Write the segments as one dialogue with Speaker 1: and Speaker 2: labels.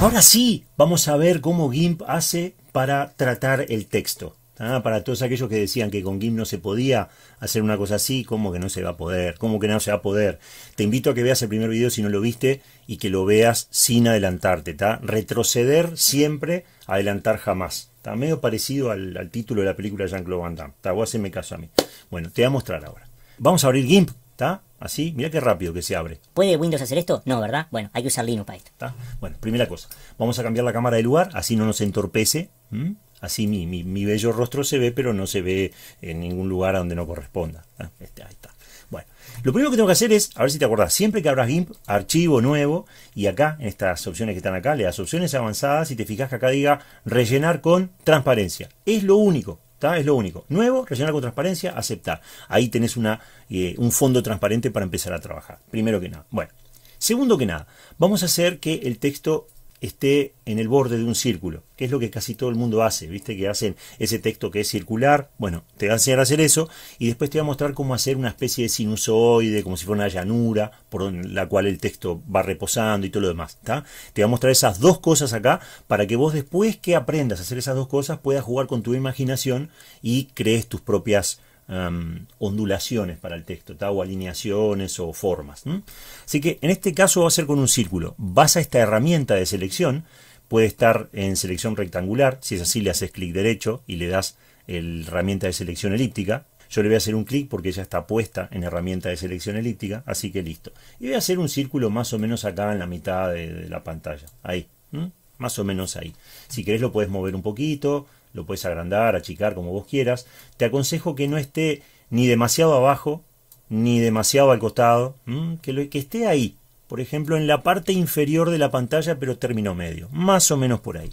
Speaker 1: Ahora sí, vamos a ver cómo GIMP hace para tratar el texto. Para todos aquellos que decían que con GIMP no se podía hacer una cosa así, ¿cómo que no se va a poder? ¿Cómo que no se va a poder? Te invito a que veas el primer video si no lo viste y que lo veas sin adelantarte. Retroceder siempre, adelantar jamás. Está medio parecido al, título de la película de Jean-Claude Van Damme. Está, vos haceme caso a mí. Bueno, te voy a mostrar ahora. Vamos a abrir GIMP, ¿está? Así, mira qué rápido que se abre.
Speaker 2: ¿Puede Windows hacer esto? No, ¿verdad? Bueno, hay que usar Linux para esto.
Speaker 1: ¿Está? Bueno, primera cosa. Vamos a cambiar la cámara de lugar, así no nos entorpece. Así mi, mi, bello rostro se ve, pero no se ve en ningún lugar a donde no corresponda. Este, ahí está. Bueno, lo primero que tengo que hacer es, a ver si te acordás, siempre que abras GIMP, archivo nuevo, y acá, en estas opciones que están acá, le das opciones avanzadas y te fijas que acá diga rellenar con transparencia. Es lo único. Es lo único. Nuevo, rellenar con transparencia, aceptar. Ahí tenés una, eh, un fondo transparente para empezar a trabajar. Primero que nada. Bueno, segundo que nada, vamos a hacer que el texto esté en el borde de un círculo, que es lo que casi todo el mundo hace, viste que hacen ese texto que es circular, bueno, te va a enseñar a hacer eso y después te voy a mostrar cómo hacer una especie de sinusoide, como si fuera una llanura por la cual el texto va reposando y todo lo demás, Te voy a mostrar esas dos cosas acá para que vos después que aprendas a hacer esas dos cosas puedas jugar con tu imaginación y crees tus propias ondulaciones para el texto, o alineaciones o formas. Así que en este caso va a ser con un círculo. Vas a esta herramienta de selección, puede estar en selección rectangular, si es así le haces clic derecho y le das herramienta de selección elíptica. Yo le voy a hacer un clic porque ya está puesta en herramienta de selección elíptica, así que listo. Y voy a hacer un círculo más o menos acá en la mitad de, la pantalla, ahí, más o menos ahí. Si querés lo puedes mover un poquito, lo puedes agrandar, achicar como vos quieras. Te aconsejo que no esté ni demasiado abajo, ni demasiado al costado, que, lo, que esté ahí, por ejemplo, en la parte inferior de la pantalla, pero término medio, más o menos por ahí.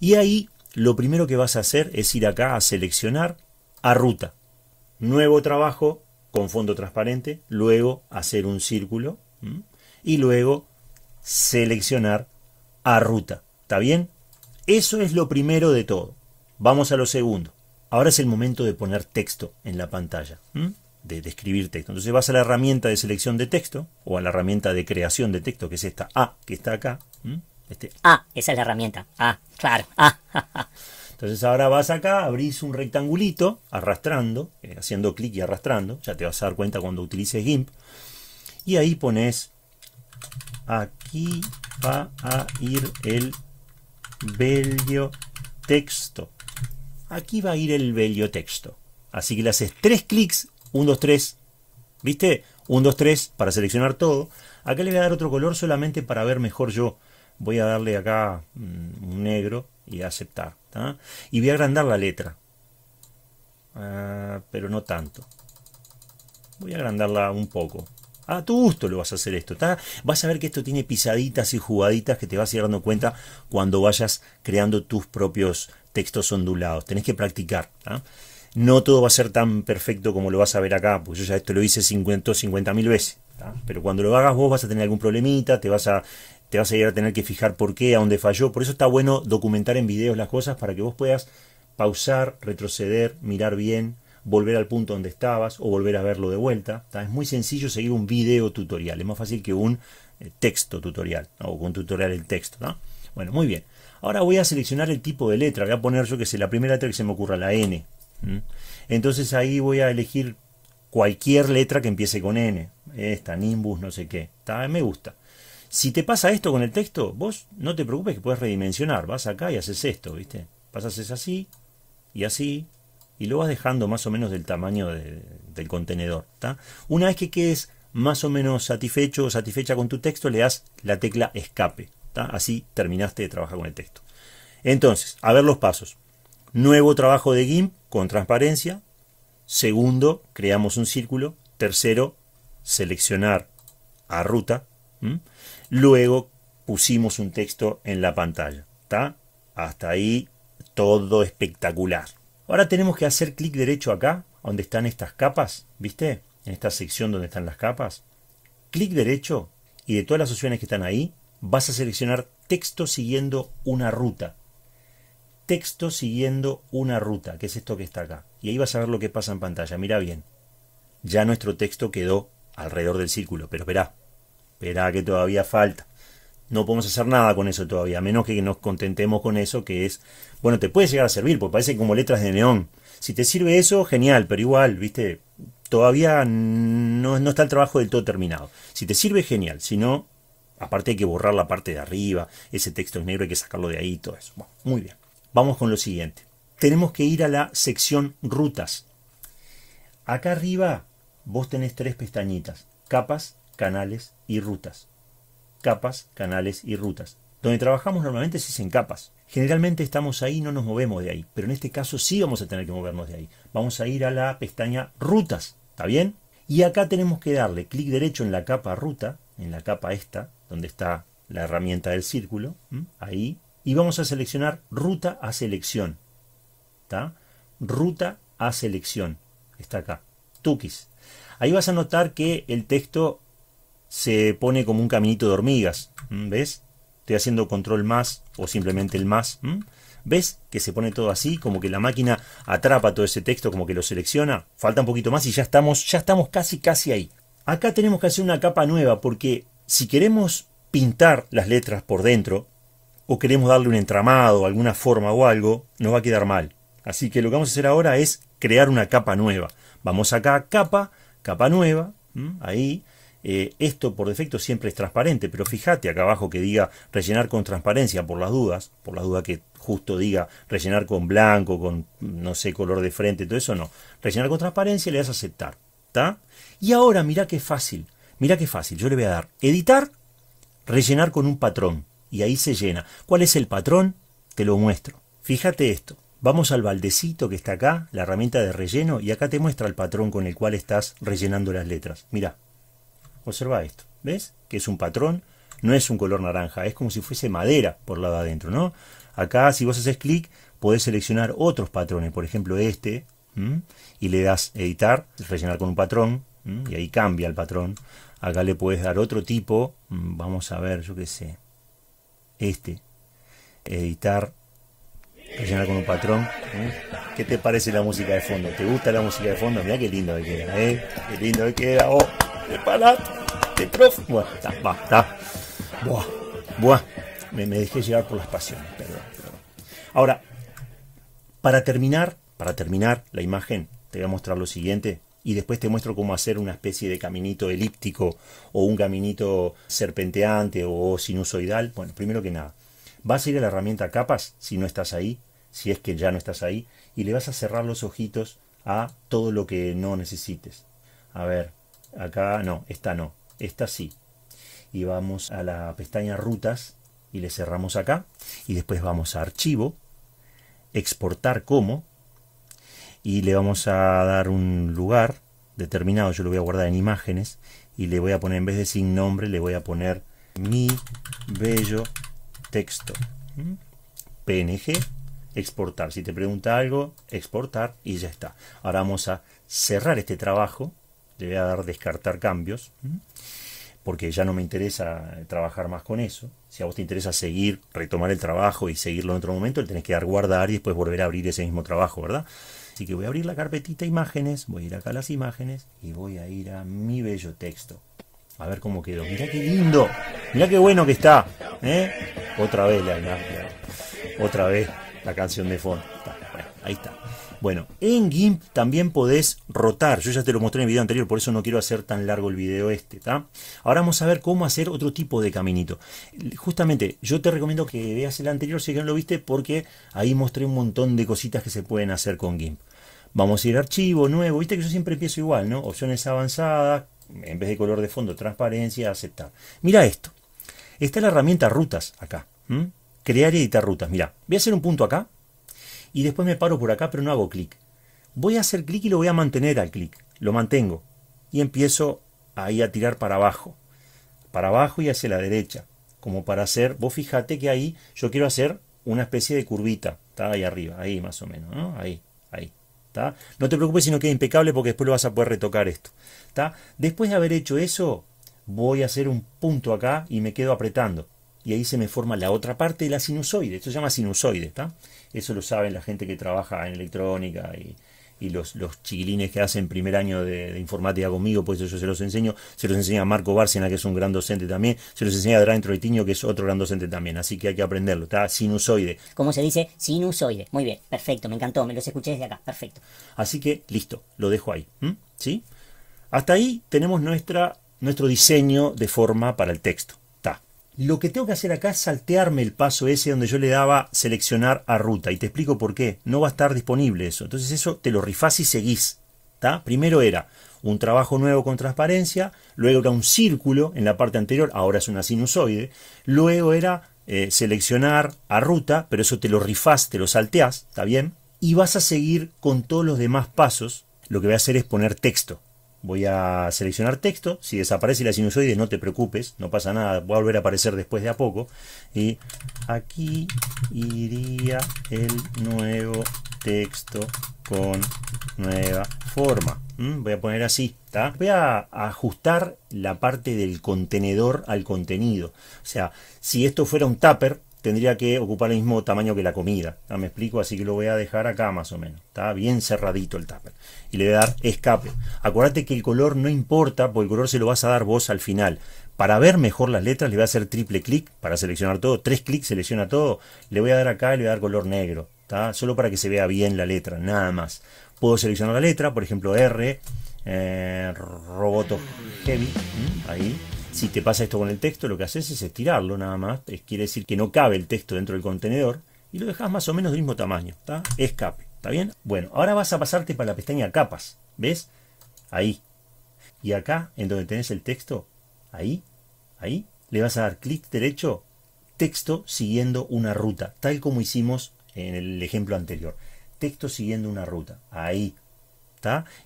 Speaker 1: Y ahí lo primero que vas a hacer es ir acá a seleccionar a ruta. Nuevo trabajo con fondo transparente, luego hacer un círculo y luego seleccionar a ruta. ¿Está bien? Eso es lo primero de todo. Vamos a lo segundo. Ahora es el momento de poner texto en la pantalla, de, escribir texto. Entonces vas a la herramienta de selección de texto o a la herramienta de creación de texto, que es esta A que está acá.
Speaker 2: Este. Ah, esa es la herramienta. Ah, claro. Ah,
Speaker 1: Entonces ahora vas acá, abrís un rectangulito arrastrando, eh, haciendo clic y arrastrando. Ya te vas a dar cuenta cuando utilices GIMP. Y ahí pones, aquí va a ir el bello texto aquí va a ir el bello texto. Así que le haces tres clics, 1, 2, 3, ¿viste? 1, 2, 3 para seleccionar todo. Acá le voy a dar otro color solamente para ver mejor yo. Voy a darle acá mm, un negro y aceptar. Y voy a agrandar la letra. Ah, pero no tanto. Voy a agrandarla un poco. A tu gusto lo vas a hacer esto. Vas a ver que esto tiene pisaditas y jugaditas que te vas a ir dando cuenta cuando vayas creando tus propios textos ondulados. Tenés que practicar. No todo va a ser tan perfecto como lo vas a ver acá, pues yo ya esto lo hice 50 mil veces. Pero cuando lo hagas vos vas a tener algún problemita, te vas a te vas a ir a tener que fijar por qué, a dónde falló. Por eso está bueno documentar en videos las cosas para que vos puedas pausar, retroceder, mirar bien, volver al punto donde estabas o volver a verlo de vuelta. Es muy sencillo seguir un video tutorial, es más fácil que un eh, texto tutorial o con tutorial el texto. Bueno, muy bien. Ahora voy a seleccionar el tipo de letra. Voy a poner yo que sé la primera letra que se me ocurra, la N. Entonces ahí voy a elegir cualquier letra que empiece con N. Esta, Nimbus, no sé qué. Me gusta. Si te pasa esto con el texto, vos no te preocupes que puedes redimensionar. Vas acá y haces esto, ¿viste? Pasas es así y así y lo vas dejando más o menos del tamaño del contenedor. Una vez que quedes más o menos satisfecho o satisfecha con tu texto, le das la tecla escape. Así terminaste de trabajar con el texto. Entonces, a ver los pasos. Nuevo trabajo de GIMP con transparencia. Segundo, creamos un círculo. Tercero, seleccionar a ruta. Luego pusimos un texto en la pantalla. Hasta ahí todo espectacular. Ahora tenemos que hacer clic derecho acá, donde están estas capas, ¿viste? En esta sección donde están las capas. Clic derecho y de todas las opciones que están ahí, vas a seleccionar texto siguiendo una ruta. Texto siguiendo una ruta, que es esto que está acá. Y ahí vas a ver lo que pasa en pantalla. Mira bien. Ya nuestro texto quedó alrededor del círculo, pero espera, espera que todavía falta. No podemos hacer nada con eso todavía, a menos que nos contentemos con eso, que es, bueno, te puede llegar a servir, porque parece como letras de neón. Si te sirve eso, genial, pero igual, viste, todavía no, no está el trabajo del todo terminado. Si te sirve, genial, si no, aparte hay que borrar la parte de arriba, ese texto es negro hay que sacarlo de ahí, todo eso. Muy bien, vamos con lo siguiente. Tenemos que ir a la sección rutas. Acá arriba vos tenés tres pestañitas, capas, canales y rutas capas, canales y rutas. Donde trabajamos normalmente es en capas. Generalmente estamos ahí y no nos movemos de ahí, pero en este caso sí vamos a tener que movernos de ahí. Vamos a ir a la pestaña rutas, ¿está bien? Y acá tenemos que darle clic derecho en la capa ruta, en la capa esta, donde está la herramienta del círculo, ahí, y vamos a seleccionar ruta a selección. ¿Está? Ruta a selección. Está acá. Tukis. Ahí vas a notar que el texto se pone como un caminito de hormigas. ¿Ves? Estoy haciendo control más o simplemente el más. ¿Ves que se pone todo así? Como que la máquina atrapa todo ese texto, como que lo selecciona. Falta un poquito más y ya estamos, ya estamos casi, casi ahí. Acá tenemos que hacer una capa nueva porque si queremos pintar las letras por dentro o queremos darle un entramado, alguna forma o algo, nos va a quedar mal. Así que lo que vamos a hacer ahora es crear una capa nueva. Vamos acá, capa, capa nueva, ahí, eh, esto por defecto siempre es transparente, pero fíjate acá abajo que diga rellenar con transparencia por las dudas, por las dudas que justo diga rellenar con blanco, con no sé, color de frente, todo eso no. Rellenar con transparencia le das a aceptar. ¿Está? Y ahora mira qué fácil, mira qué fácil. Yo le voy a dar editar, rellenar con un patrón. Y ahí se llena. ¿Cuál es el patrón? Te lo muestro. Fíjate esto. Vamos al baldecito que está acá, la herramienta de relleno, y acá te muestra el patrón con el cual estás rellenando las letras. Mira, Observa esto, ¿ves? Que es un patrón, no es un color naranja, es como si fuese madera por lado de adentro, ¿no? Acá, si vos haces clic, podés seleccionar otros patrones, por ejemplo este, y le das editar, rellenar con un patrón, y ahí cambia el patrón. Acá le puedes dar otro tipo, vamos a ver, yo qué sé, este, editar, rellenar con un patrón. ¿Qué te parece la música de fondo? ¿Te gusta la música de fondo? Mira qué lindo que queda, ¿eh? Qué lindo que queda. Oh, de palato de profe. Bueno, está, va, está. Buah, buah. Me, dejé llevar por las pasiones, perdón, Ahora, para terminar, para terminar la imagen, te voy a mostrar lo siguiente y después te muestro cómo hacer una especie de caminito elíptico o un caminito serpenteante o sinusoidal. Bueno, primero que nada, vas a ir a la herramienta capas si no estás ahí, si es que ya no estás ahí, y le vas a cerrar los ojitos a todo lo que no necesites. A ver, acá no, esta no esta sí. Y vamos a la pestaña rutas y le cerramos acá. Y después vamos a archivo, exportar como. Y le vamos a dar un lugar determinado. Yo lo voy a guardar en imágenes. Y le voy a poner, en vez de sin nombre, le voy a poner mi bello texto. ¿Mm? PNG, exportar. Si te pregunta algo, exportar y ya está. Ahora vamos a cerrar este trabajo le voy a dar descartar cambios, porque ya no me interesa trabajar más con eso. Si a vos te interesa seguir, retomar el trabajo y seguirlo en otro momento, le tenés que dar guardar y después volver a abrir ese mismo trabajo, ¿verdad? Así que voy a abrir la carpetita imágenes, voy a ir acá a las imágenes y voy a ir a mi bello texto. A ver cómo quedó. Mirá qué lindo. Mirá qué bueno que está. ¿eh? Otra vez la, otra vez la canción de fondo. ahí está. Bueno, en GIMP también podés rotar. Yo ya te lo mostré en el video anterior, por eso no quiero hacer tan largo el video este. Ahora vamos a ver cómo hacer otro tipo de caminito. Justamente, yo te recomiendo que veas el anterior si no lo viste, porque ahí mostré un montón de cositas que se pueden hacer con GIMP. Vamos a ir a archivo nuevo. Viste que yo siempre empiezo igual, ¿no? Opciones avanzadas, en vez de color de fondo, transparencia, aceptar. Mira esto. Está la herramienta rutas acá. Crear y editar rutas. Mira, voy a hacer un punto acá y después me paro por acá pero no hago clic. Voy a hacer clic y lo voy a mantener al clic. Lo mantengo y empiezo ahí a tirar para abajo. Para abajo y hacia la derecha. Como para hacer, vos fíjate que ahí yo quiero hacer una especie de curvita. Está ahí arriba, ahí más o menos, ¿no? Ahí, ahí. ¿Está? No te preocupes si no queda impecable porque después lo vas a poder retocar esto. Después de haber hecho eso, voy a hacer un punto acá y me quedo apretando y ahí se me forma la otra parte de la sinusoide. Esto se llama sinusoide, ¿está? Eso lo saben la gente que trabaja en electrónica y, y los, los chiquilines que hacen primer año de, informática conmigo, pues yo se los enseño, se los enseña a Marco Bárcena, que es un gran docente también, se los enseña a Drain Troitiño, que es otro gran docente también, así que hay que aprenderlo, está sinusoide.
Speaker 2: ¿Cómo se dice? Sinusoide. Muy bien, perfecto, me encantó, me los escuché desde acá, perfecto.
Speaker 1: Así que listo, lo dejo ahí, ¿sí? Hasta ahí tenemos nuestra, nuestro diseño de forma para el texto. Lo que tengo que hacer acá es saltearme el paso ese donde yo le daba seleccionar a ruta. Y te explico por qué. No va a estar disponible eso. Entonces eso te lo rifás y seguís. Primero era un trabajo nuevo con transparencia, luego era un círculo en la parte anterior, ahora es una sinusoide, luego era eh, seleccionar a ruta, pero eso te lo rifás, te lo salteás, ¿está bien? Y vas a seguir con todos los demás pasos. Lo que voy a hacer es poner texto. Voy a seleccionar texto. Si desaparece la sinusoide, no te preocupes, no pasa nada. Va a volver a aparecer después de a poco. Y aquí iría el nuevo texto con nueva forma. ¿Mm? Voy a poner así. Voy a ajustar la parte del contenedor al contenido. O sea, si esto fuera un tupper, tendría que ocupar el mismo tamaño que la comida. ¿Me explico? Así que lo voy a dejar acá más o menos. Está bien cerradito el tupper. Y le voy a dar escape. Acuérdate que el color no importa, porque el color se lo vas a dar vos al final. Para ver mejor las letras le voy a hacer triple clic para seleccionar todo. Tres clics selecciona todo. Le voy a dar acá y le voy a dar color negro. ¿está? Solo para que se vea bien la letra, nada más. Puedo seleccionar la letra, por ejemplo R, eh, Roboto Heavy, ahí si te pasa esto con el texto, lo que haces es estirarlo nada más. quiere decir que no cabe el texto dentro del contenedor y lo dejas más o menos del mismo tamaño. Escape. ¿Está bien? Bueno, ahora vas a pasarte para la pestaña capas. ¿Ves? Ahí. Y acá, en donde tenés el texto, ahí, ahí, le vas a dar clic derecho, texto siguiendo una ruta, tal como hicimos en el ejemplo anterior. Texto siguiendo una ruta. Ahí.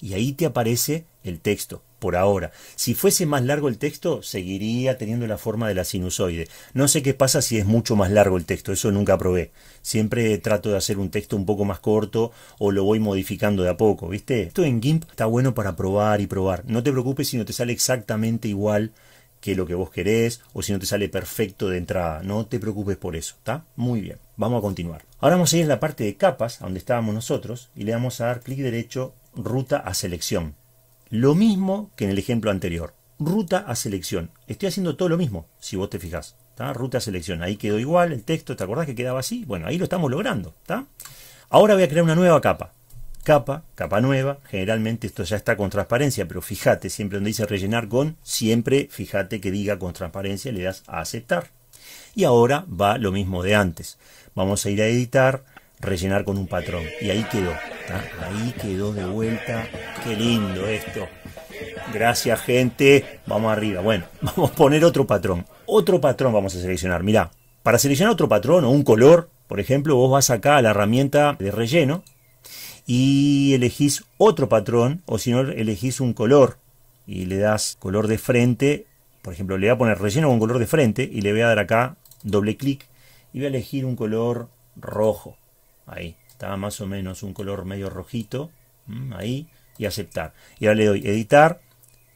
Speaker 1: Y ahí te aparece el texto por ahora. Si fuese más largo el texto, seguiría teniendo la forma de la sinusoide. No sé qué pasa si es mucho más largo el texto, eso nunca probé. Siempre trato de hacer un texto un poco más corto o lo voy modificando de a poco, ¿viste? Esto en GIMP está bueno para probar y probar. No te preocupes si no te sale exactamente igual que lo que vos querés o si no te sale perfecto de entrada. No te preocupes por eso, ¿está? Muy bien, vamos a continuar. Ahora vamos a ir a la parte de capas, donde estábamos nosotros, y le vamos a dar clic derecho, ruta a selección. Lo mismo que en el ejemplo anterior. Ruta a selección. Estoy haciendo todo lo mismo, si vos te fijas. Ruta a selección. Ahí quedó igual el texto. ¿Te acordás que quedaba así? Bueno, ahí lo estamos logrando. Ahora voy a crear una nueva capa. Capa, capa nueva. Generalmente esto ya está con transparencia, pero fíjate, siempre donde dice rellenar con, siempre fíjate que diga con transparencia, le das a aceptar. Y ahora va lo mismo de antes. Vamos a ir a editar, rellenar con un patrón. Y ahí quedó. Ahí quedó de vuelta. Qué lindo esto. Gracias, gente. Vamos arriba. Bueno, vamos a poner otro patrón. Otro patrón vamos a seleccionar. Mirá, para seleccionar otro patrón o un color, por ejemplo, vos vas acá a la herramienta de relleno y elegís otro patrón o si no elegís un color y le das color de frente. Por ejemplo, le voy a poner relleno con color de frente y le voy a dar acá doble clic y voy a elegir un color rojo. Ahí, está más o menos un color medio rojito. Ahí, y aceptar. Y ahora le doy editar,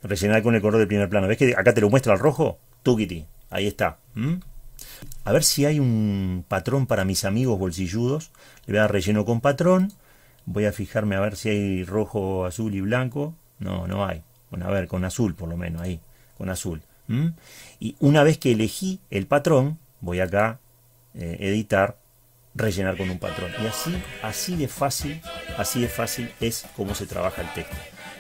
Speaker 1: rellenar con el color del primer plano. ¿Ves que acá te lo muestra el rojo? Tukiti, ahí está. A ver si hay un patrón para mis amigos bolsilludos. Le voy a dar relleno con patrón. Voy a fijarme a ver si hay rojo, azul y blanco. No, no hay. Bueno, a ver, con azul por lo menos, ahí, con azul. Y una vez que elegí el patrón, voy acá, eh, editar, rellenar con un patrón. Y así, así de fácil, así de fácil es como se trabaja el texto.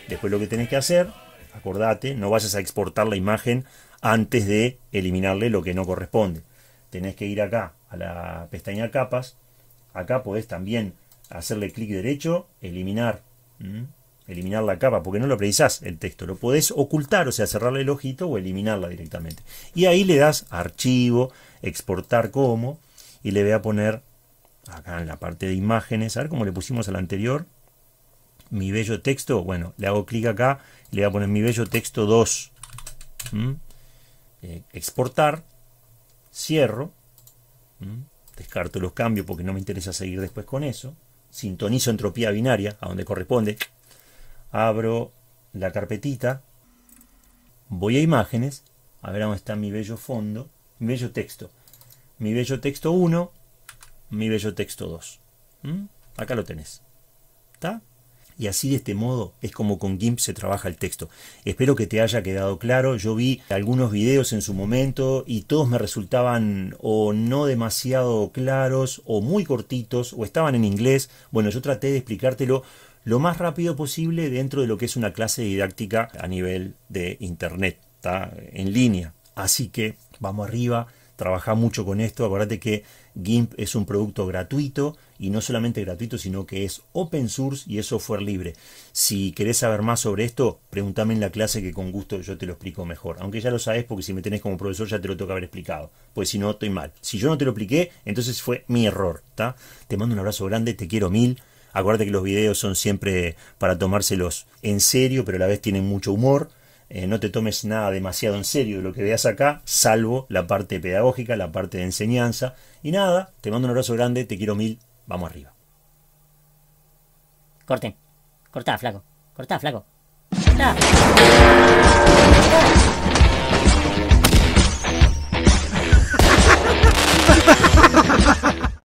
Speaker 1: Después lo que tenés que hacer, acordate, no vayas a exportar la imagen antes de eliminarle lo que no corresponde. Tenés que ir acá a la pestaña capas. Acá podés también hacerle clic derecho, eliminar. Eliminar la capa, porque no lo precisás el texto. Lo podés ocultar, o sea, cerrarle el ojito o eliminarla directamente. Y ahí le das archivo, exportar como, y le voy a poner acá en la parte de imágenes, a ver cómo le pusimos al anterior, mi bello texto, bueno, le hago clic acá, le voy a poner mi bello texto 2, eh, exportar, cierro, descarto los cambios porque no me interesa seguir después con eso, sintonizo entropía binaria, a donde corresponde, abro la carpetita, voy a imágenes, a ver dónde está mi bello fondo, mi bello texto, mi bello texto 1, mi bello texto 2. ¿Mm? Acá lo tenés. ¿Está? Y así de este modo es como con GIMP se trabaja el texto. Espero que te haya quedado claro. Yo vi algunos videos en su momento y todos me resultaban o no demasiado claros o muy cortitos o estaban en inglés. Bueno, yo traté de explicártelo lo más rápido posible dentro de lo que es una clase didáctica a nivel de internet, está en línea. Así que vamos arriba, trabaja mucho con esto. Acuérdate que GIMP es un producto gratuito y no solamente gratuito, sino que es open source y es software libre. Si querés saber más sobre esto, pregúntame en la clase que con gusto yo te lo explico mejor. Aunque ya lo sabes porque si me tenés como profesor ya te lo que haber explicado. Pues si no, estoy mal. Si yo no te lo expliqué, entonces fue mi error. Te mando un abrazo grande, te quiero mil. Acuérdate que los videos son siempre para tomárselos en serio, pero a la vez tienen mucho humor. Eh, no te tomes nada demasiado en serio de lo que veas acá, salvo la parte pedagógica, la parte de enseñanza. Y nada, te mando un abrazo grande, te quiero mil, vamos arriba.
Speaker 2: Corten. Cortá, flaco. Cortá, flaco. Cortá. Cortá.